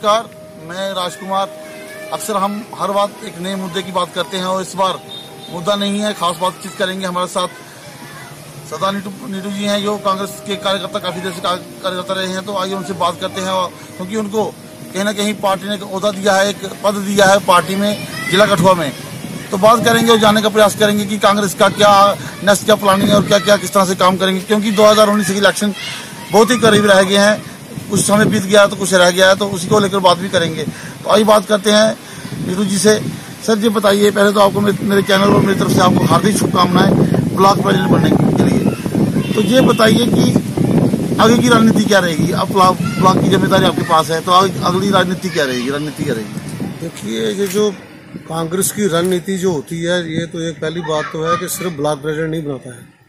नमस्कार, मैं राजकुमार। अक्सर हम हर बात एक नए मुद्दे की बात करते हैं और इस बार मुद्दा नहीं है, खास बातचीत करेंगे हमारे साथ। सदा नीटू नीटू जी हैं, जो कांग्रेस के कार्यकर्ता काफ़ी देर से कार्यकर्ता रहे हैं तो आइए उनसे बात करते हैं क्योंकि उनको कहीं ना कहीं पार्टी ने अहदा दिया है, एक पद दिया है पार्टी में, जिला कठुआ में। तो बात करेंगे और जानने का प्रयास करेंगे कि कांग्रेस का क्या नेक्स्ट क्या प्लानिंग है और क्या क्या किस तरह से काम करेंगे, क्योंकि 2019 के इलेक्शन बहुत ही करीब रह गए हैं। कुछ समय बीत गया तो कुछ रह गया तो उसी को लेकर बात भी करेंगे। तो आइए बात करते हैं नीरू जी से। सर जी, बताइए, पहले तो आपको मेरे चैनल और मेरी तरफ़ से आपको हार्दिक शुभकामनाएँ ब्लॉक प्रेसिडेंट बनने के लिए। तो ये बताइए कि आगे की रणनीति क्या रहेगी? अब ब्लॉक की ज़िम्मेदारी आपके पास है तो अगली राजनीति क्या रहेगी? रणनीति क्या रहेगी? देखिए, ये जो कांग्रेस की रणनीति जो होती है, ये तो एक पहली बात तो है कि सिर्फ़ ब्लॉक प्रेसिडेंट नहीं बनाता है।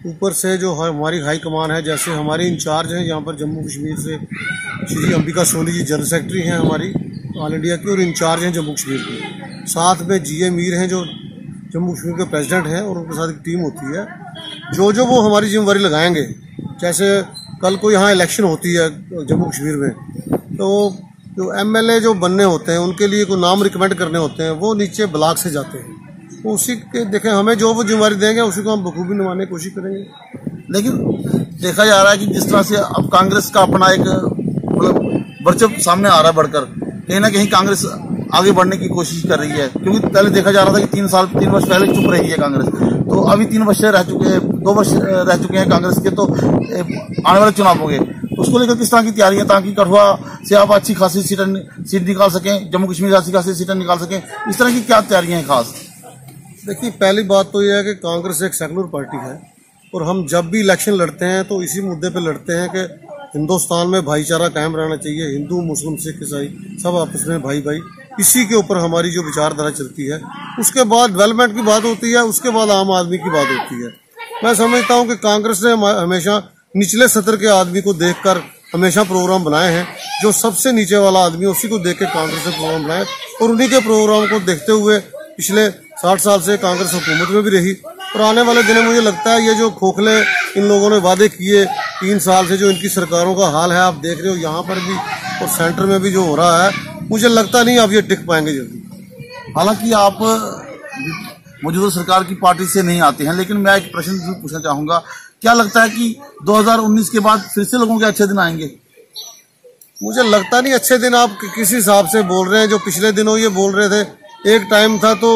ऊपर से जो हमारी हाई कमान है, जैसे हमारे इंचार्ज हैं यहाँ पर जम्मू कश्मीर से श्री अंबिका सोनी जी, जनरल सेक्रेटरी हैं हमारी ऑल इंडिया की और इंचार्ज हैं जम्मू कश्मीर के। साथ में जी ए मीर हैं जो जम्मू कश्मीर के प्रेसिडेंट हैं और उनके साथ एक टीम होती है। जो जो वो हमारी जिम्मेवारी लगाएँगे, जैसे कल को यहाँ इलेक्शन होती है जम्मू कश्मीर में तो जो एमएलए जो बनने होते हैं, उनके लिए कोई नाम रिकमेंड करने होते हैं, वो नीचे ब्लाक से जाते हैं। उसी के देखें, हमें जो वो जिम्मेवारी देंगे, उसी को हम बखूबी निभाने की कोशिश करेंगे। लेकिन देखा जा रहा है कि जिस तरह से अब कांग्रेस का अपना एक मतलब वर्चस्व सामने आ रहा है बढ़कर, कहीं ना कहीं कांग्रेस आगे बढ़ने की कोशिश कर रही है। क्योंकि पहले देखा जा रहा था कि तीन साल, तीन वर्ष पहले चुप रही है कांग्रेस। तो अभी तीन वर्ष रह चुके हैं, दो वर्ष रह चुके हैं कांग्रेस के तो आने वाले चुनाव होंगे। गए उसको लेकर किस तरह की तैयारी है, ताकि कठुआ से आप अच्छी खासी सीट सीट निकाल सकें, जम्मू कश्मीर से अच्छी खासी सीटें निकाल सकें, इस तरह की क्या तैयारियाँ हैं खास? देखिए, पहली बात तो यह है कि कांग्रेस एक सेकुलर पार्टी है और हम जब भी इलेक्शन लड़ते हैं तो इसी मुद्दे पे लड़ते हैं कि हिंदुस्तान में भाईचारा कायम रहना चाहिए, हिंदू, मुस्लिम, सिख, ईसाई, सब आपस में भाई भाई इसी के ऊपर हमारी जो विचारधारा चलती है, उसके बाद डेवलपमेंट की बात होती है, उसके बाद आम आदमी की बात होती है। मैं समझता हूँ कि कांग्रेस ने हमेशा निचले सत्र के आदमी को देखकर हमेशा प्रोग्राम बनाए हैं, जो सबसे नीचे वाला आदमी उसी को देख के कांग्रेस ने प्रोग्राम बनाए और उन्हीं के प्रोग्राम को देखते हुए पिछले साठ साल से कांग्रेस हुकूमत में भी रही। और आने वाले दिनों मुझे लगता है ये जो खोखले इन लोगों ने वादे किए तीन साल से जो इनकी सरकारों का हाल है, आप देख रहे हो यहाँ पर भी और सेंटर में भी जो हो रहा है, मुझे लगता नहीं आप ये टिक पाएँगे जल्दी। हालाँकि आप मौजूदा सरकार की पार्टी से नहीं आते हैं, लेकिन मैं एक प्रश्न ज़रूर पूछना चाहूँगा। क्या लगता है कि 2019 के बाद फिर से लोगों के अच्छे दिन आएँगे? मुझे लगता नहीं अच्छे दिन आप किस हिसाब से बोल रहे हैं, जो पिछले दिनों ये बोल रहे थे एक टाइम था तो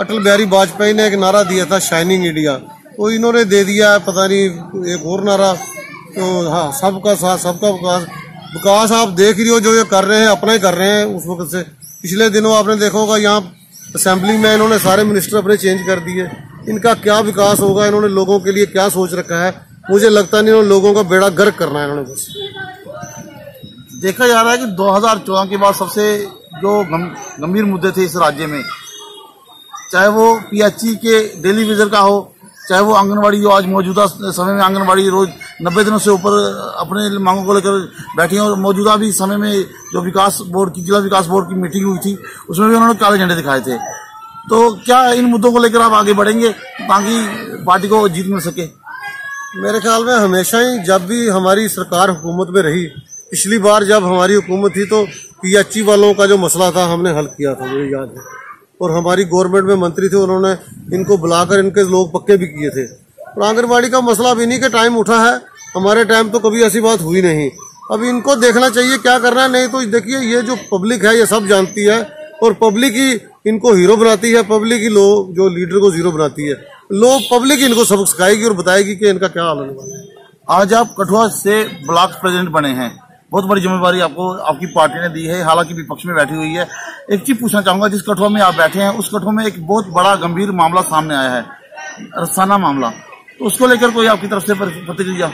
अटल बिहारी वाजपेयी ने एक नारा दिया था शाइनिंग इंडिया तो इन्होंने दे दिया है पता नहीं, एक और नारा। तो हाँ सबका साथ, सबका विकास विकास आप देख रही हो, जो ये कर रहे हैं, अपना ही कर रहे हैं उस वक्त से। पिछले दिनों आपने देखा होगा, यहाँ असेंबली में इन्होंने सारे मिनिस्टर अपने चेंज कर दिए। इनका क्या विकास होगा, इन्होंने लोगों के लिए क्या सोच रखा है? मुझे लगता नहीं इन्होंने लोगों का बेड़ा गर्क करना है इन्होंने बस। देखा जा रहा है कि 2014 के बाद सबसे जो गंभीर मुद्दे थे इस राज्य में। चाहे वो पीएचई के डेली विजर का हो, चाहे वो आंगनबाड़ी जो आज मौजूदा समय में आंगनबाड़ी रोज नब्बे दिनों से ऊपर अपने मांगों को लेकर बैठी और मौजूदा भी समय में जो विकास बोर्ड की, जिला विकास बोर्ड की मीटिंग हुई थी, उसमें भी उन्होंने काले झंडे दिखाए थे। तो क्या इन मुद्दों को लेकर आप आगे बढ़ेंगे ताकि पार्टी को जीत मिल सके? मेरे ख्याल में हमेशा ही जब भी हमारी सरकार हुकूमत में रही, पिछली बार जब हमारी हुकूमत थी तो पीएचई वालों का जो मसला था, हमने हल किया था, मुझे याद है। और हमारी गवर्नमेंट में मंत्री थे, उन्होंने इनको बुलाकर इनके लोग पक्के भी किए थे। और आंगनबाड़ी का मसला अभी नहीं के टाइम उठा है, हमारे टाइम तो कभी ऐसी बात हुई नहीं। अब इनको देखना चाहिए क्या करना है, नहीं तो देखिए, ये जो पब्लिक है, ये सब जानती है। और पब्लिक ही इनको हीरो बनाती है, पब्लिक ही लोग, जो लीडर को ज़ीरो बनाती है। लोग, पब्लिक इनको सबक सिखाएगी और बताएगी कि इनका क्या हाल होने वाला है। आज आप कठुआ से ब्लॉक प्रेसिडेंट बने हैं। बहुत बड़ी जिम्मेवारी आपको, आपकी पार्टी ने दी है, हालाँकि विपक्ष में बैठी हुई है। एक चीज़ पूछना चाहूँगा, जिस कठुआ में आप बैठे हैं, उस कठुआ में एक बहुत बड़ा गंभीर मामला सामने आया है, रसाना मामला। तो उसको लेकर कोई आपकी तरफ़ से प्रतिक्रिया?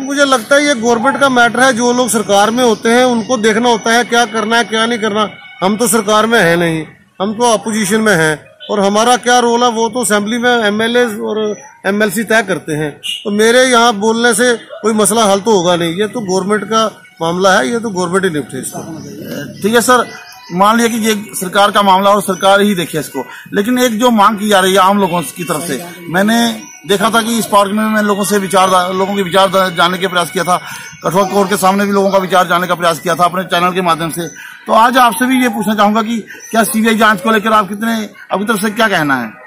मुझे लगता है ये गवर्नमेंट का मैटर है, जो लोग सरकार में होते हैं, उनको देखना होता है क्या करना है, क्या नहीं करना। हम तो सरकार में है नहीं, हम तो अपोजिशन में हैं, और हमारा क्या रोल है, वो तो असेंबली में एमएलए और एमएलसी तय करते हैं। तो मेरे यहाँ बोलने से कोई मसला हल तो होगा नहीं। ये तो गवर्नमेंट का मामला है, ये तो गवर्नमेंट ही निपटे इसको। ठीक है, सर। मान लिया कि ये सरकार का मामला और सरकार ही देखे इसको। लेकिन एक जो मांग की जा रही है आम लोगों की तरफ़ से, मैंने देखा था कि इस पार्क में मैं लोगों से विचार लोगों के विचार जानने के प्रयास किया था। कठुआ कोर्ट के सामने भी लोगों का विचार जानने का प्रयास किया था अपने चैनल के माध्यम से। तो आज आपसे भी ये पूछना चाहूँगा कि क्या सीबीआई जाँच को लेकर आप कितने, आपकी तरफ़ से क्या कहना है?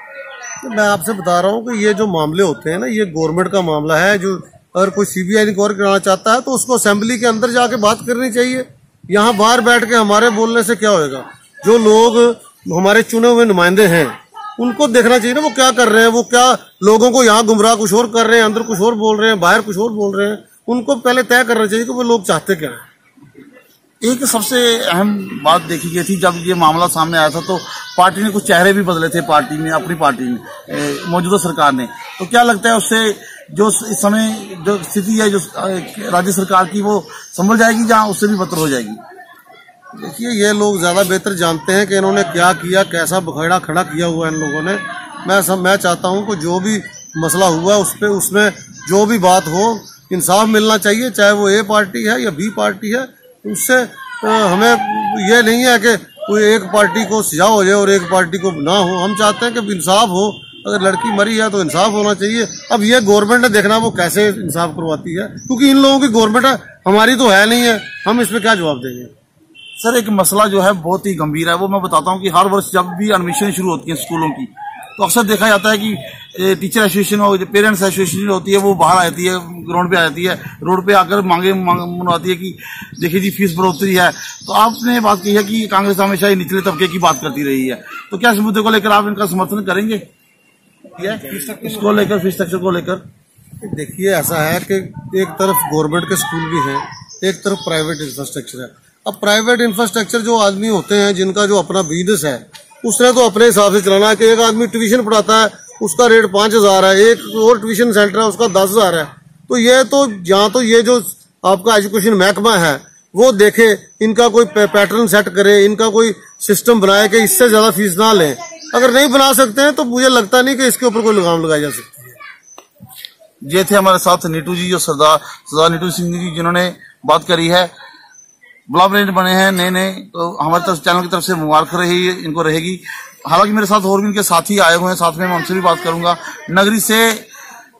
तो मैं आपसे बता रहा हूँ कि ये जो मामले होते हैं ना, ये गवर्नमेंट का मामला है, जो अगर कोई सीबीआई इंक्वायरी कराना चाहता है तो उसको असेंबली के अंदर जाके बात करनी चाहिए। यहाँ बाहर बैठ के हमारे बोलने से क्या होएगा? जो लोग हमारे चुने हुए नुमाइंदे हैं, उनको देखना चाहिए ना, वो क्या कर रहे हैं, वो क्या लोगों को यहाँ गुमराह कुछ और कर रहे हैं, अंदर कुछ और बोल रहे हैं, बाहर कुछ और बोल रहे हैं। उनको पहले तय करना चाहिए कि वो लोग चाहते क्या है। एक सबसे अहम बात देखी गई थी, जब ये मामला सामने आया था तो पार्टी ने कुछ चेहरे भी बदले थे पार्टी में, अपनी पार्टी में मौजूदा सरकार ने। तो क्या लगता है उससे जो इस समय जो स्थिति है, जो राज्य सरकार की, वो संभल जाएगी जहाँ उससे भी बदतर हो जाएगी? देखिए, ये लोग ज़्यादा बेहतर जानते हैं कि इन्होंने क्या किया, कैसा बखेड़ा खड़ा किया हुआ इन लोगों ने। मैं सब, मैं चाहता हूँ कि जो भी मसला हुआ उस पर उसमें जो भी बात हो, इंसाफ मिलना चाहिए, चाहे वो ए पार्टी है या बी पार्टी है। उससे हमें यह नहीं है कि कोई एक पार्टी को सजा हो जाए और एक पार्टी को ना हो। हम चाहते हैं कि इंसाफ हो। अगर लड़की मरी है तो इंसाफ होना चाहिए। अब ये गवर्नमेंट ने देखना वो कैसे इंसाफ करवाती है, क्योंकि इन लोगों की गवर्नमेंट हमारी तो है नहीं है। हम इस पर क्या जवाब देंगे? सर, एक मसला जो है बहुत ही गंभीर है। वो मैं बताता हूँ कि हर वर्ष जब भी एडमिशन शुरू होती है स्कूलों की तो अक्सर देखा जाता है कि टीचर एसोसिएशन और पेरेंट्स एसोसिएशन होती है, वो बाहर आती है ग्राउंड पे आती है रोड पे आकर मांगे मनवाती है कि देखिए जी फ़ीस बढ़ोतरी है। तो आपने बात की है कि कांग्रेस हमेशा ही निचले तबके की बात करती रही है। तो क्या इस मुद्दे को लेकर आप इनका समर्थन करेंगे? इसको लेकर फ़ीस स्ट्रक्चर को लेकर। देखिए, ऐसा है कि एक तरफ़ गवर्नमेंट के स्कूल भी हैं, एक तरफ़ प्राइवेट इंफ्रास्ट्रक्चर है। अब प्राइवेट इंफ्रास्ट्रक्चर जो आदमी होते हैं, जिनका जो अपना बिज़नेस है, उसने तो अपने हिसाब से चलाना है कि एक आदमी ट्यूशन पढ़ाता है उसका रेट पाँच हज़ार है, एक और ट्यूशन सेंटर है, उसका दस हज़ार है। तो ये तो यहाँ तो ये जो आपका एजुकेशन महकमा है, वो देखे, इनका कोई पैटर्न सेट करे, इनका कोई सिस्टम बनाए कि इससे ज़्यादा फ़ीस ना लें। अगर नहीं बना सकते हैं तो मुझे लगता नहीं कि इसके ऊपर कोई लगाम लगाई जा सकती है। ये थे हमारे साथ नीटू जी जो सरदार सरदार नीटू सिंह जी, जिन्होंने बात करी है। रेंज बने हैं नए नए तो हमारे तरफ़, चैनल की तरफ़ से मुबारक रही, इनको रहेगी। हालाँकि मेरे साथ और भी इनके साथी आए हुए हैं, साथ में मैं उनसे भी बात करूँगा। नगरी से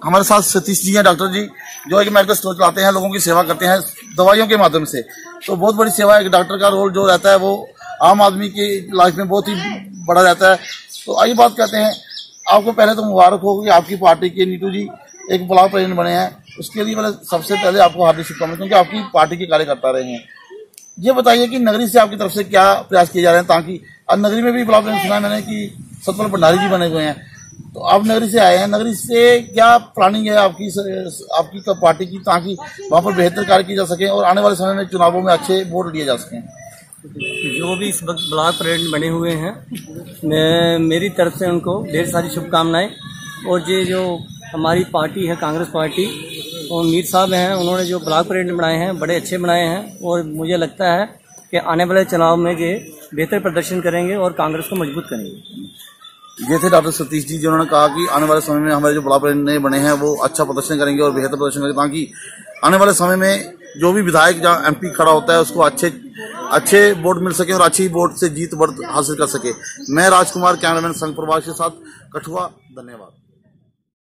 हमारे साथ सतीश जी हैं, डॉक्टर जी, जो एक मेडिकल स्टोर चलाते हैं, लोगों की सेवा करते हैं, दवाइयों के माध्यम से। तो बहुत बड़ी सेवा है डॉक्टर का रोल जो रहता है वो आम आदमी की लाइफ में बहुत ही बड़ा रहता है। तो आइए बात करते हैं। आपको पहले तो मुबारक हो कि आपकी पार्टी के नीटू जी एक ब्लॉक प्रेसिडेंट बने हैं। उसके लिए मैंने सबसे पहले आपको हार्दिक शुभकामनाएँ, क्योंकि आपकी पार्टी के कार्यकर्ता रहे हैं। ये बताइए कि नगरी से आपकी तरफ़ से क्या प्रयास किए जा रहे हैं ताकि, अब नगरी में भी ब्लॉक सुना मैंने कि सतपाल भंडारी जी बने हुए हैं। तो आप नगरी से आए हैं, नगरी से क्या प्लानिंग है आपकी आपकी पार्टी की ताकि वहाँ पर बेहतर कार्य किया जा सके और आने वाले समय में चुनावों में अच्छे वोट लिए जा सकें? जो भी इस वक्त ब्लॉक प्रेसिडेंट बने हुए हैं, मैं, मेरी तरफ़ से उनको ढेर सारी शुभकामनाएँ। और ये जो हमारी पार्टी है, कांग्रेस पार्टी और मीर साहब हैं, उन्होंने जो ब्लॉक प्रेसिडेंट बनाए हैं, बड़े अच्छे बनाए हैं, और मुझे लगता है कि आने वाले चुनाव में ये बेहतर प्रदर्शन करेंगे और कांग्रेस को मज़बूत करेंगे। थे डॉक्टर सतीश जी, जिन्होंने कहा कि आने वाले समय में हमारे जो ब्लॉक प्रेसिडेंट नए बने हैं, वो अच्छा प्रदर्शन करेंगे और बेहतर प्रदर्शन करेंगे, ताकि आने वाले समय में जो भी विधायक जहाँ एमपी खड़ा होता है, उसको अच्छे अच्छे वोट मिल सके और अच्छी वोट से जीत बढ़ हासिल कर सके। मैं राजकुमार, कैमरामैन संघ प्रभाष के साथ, कठुआ, धन्यवाद।